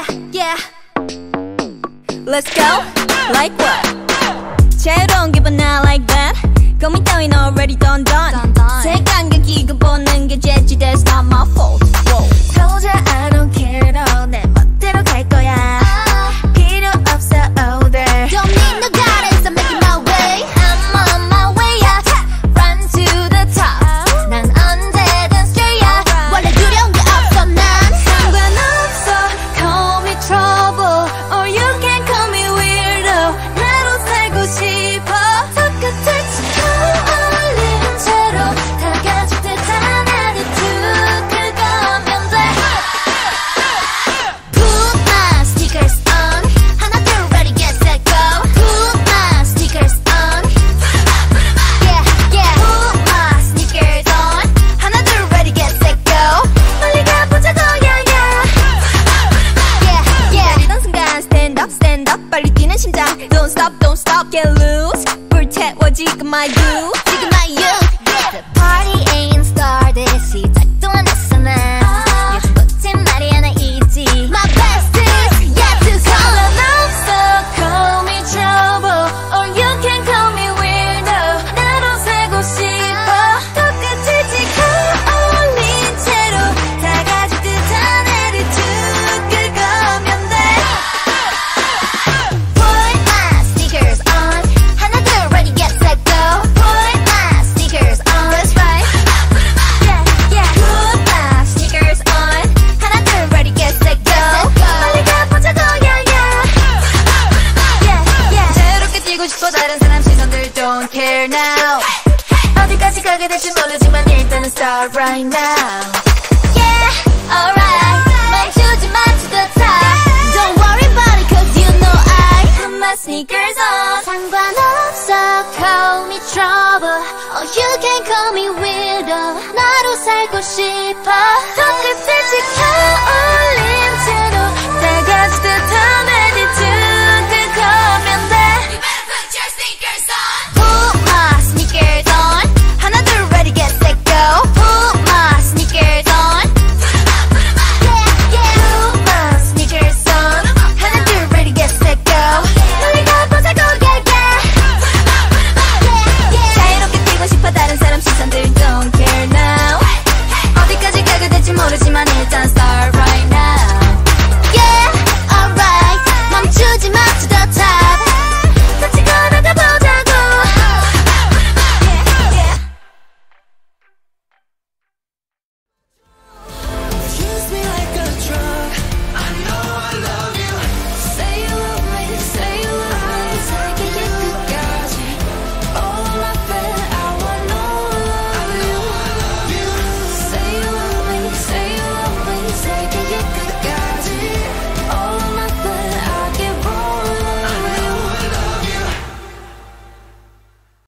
yeah, yeah. Let's go, like what? 자유로운 기분 I like that. Got me 따윈 already done done. Get loose. 불태워 지금 my you 지금 my you The party ain't now. 어디까지 가게 될지 모르지만 일단은 start right now. Yeah, alright. 멈추지 마 to the top Don't worry about it cause you know I put my sneakers on. 상관없어 call me trouble Or you can call me weirdo. 나로 살고 싶어. 더 끝을 지켜